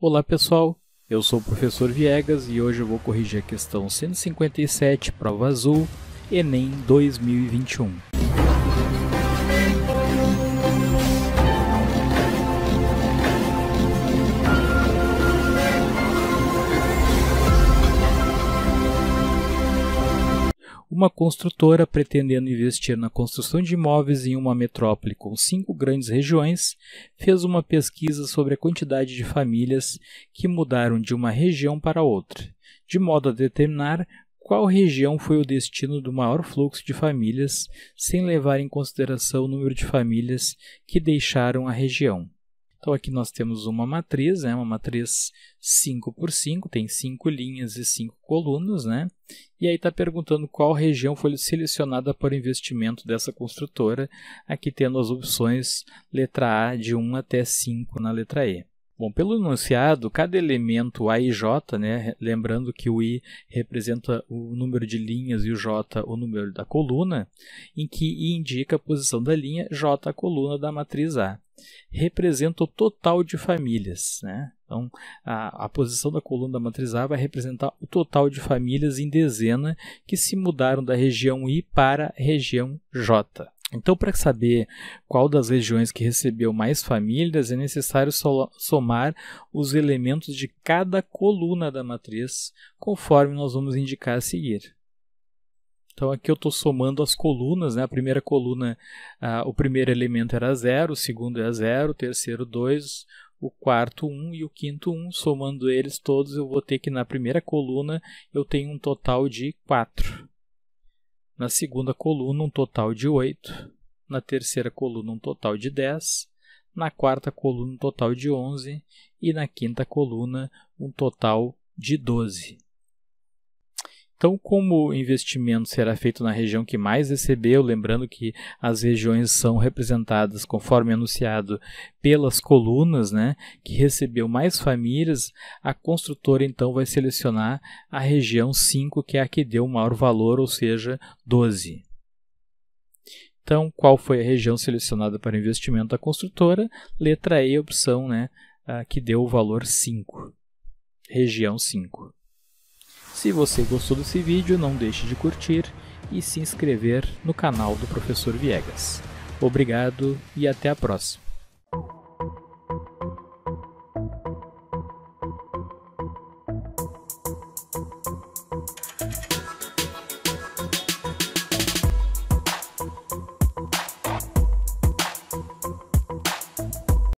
Olá pessoal, eu sou o professor Viegas e hoje eu vou corrigir a questão 157, prova azul, Enem 2021. Uma construtora pretendendo investir na construção de imóveis em uma metrópole com cinco grandes regiões fez uma pesquisa sobre a quantidade de famílias que mudaram de uma região para outra, de modo a determinar qual região foi o destino do maior fluxo de famílias, sem levar em consideração o número de famílias que deixaram a região. Então aqui nós temos uma matriz, né, uma matriz 5 por 5, tem 5 linhas e 5 colunas, né? E aí está perguntando qual região foi selecionada para o investimento dessa construtora, aqui tendo as opções letra A de 1 até 5 na letra E. Bom, pelo enunciado, cada elemento A e J, né, lembrando que o I representa o número de linhas e o J o número da coluna, em que I indica a posição da linha, J a coluna da matriz A, representa o total de famílias. Né? Então, a, a posição da coluna da matriz A vai representar o total de famílias em dezena que se mudaram da região I para a região J. Então, para saber qual das regiões que recebeu mais famílias, é necessário somar os elementos de cada coluna da matriz, conforme nós vamos indicar a seguir. Então, aqui eu estou somando as colunas. Né? A primeira coluna, ah, o primeiro elemento era 0, o segundo é 0, o terceiro 2, o quarto 1 um, e o quinto 1. Um. Somando eles todos, eu vou ter que na primeira coluna eu tenho um total de 4 na segunda coluna um total de 8, na terceira coluna um total de 10, na quarta coluna um total de 11 e na quinta coluna um total de 12. Então, como o investimento será feito na região que mais recebeu, lembrando que as regiões são representadas, conforme anunciado, pelas colunas, né, que recebeu mais famílias, a construtora então vai selecionar a região 5, que é a que deu o maior valor, ou seja, 12. Então, qual foi a região selecionada para investimento da construtora? Letra E, opção né, que deu o valor 5. Região 5. Se você gostou desse vídeo, não deixe de curtir e se inscrever no canal do Professor Viegas. Obrigado e até a próxima.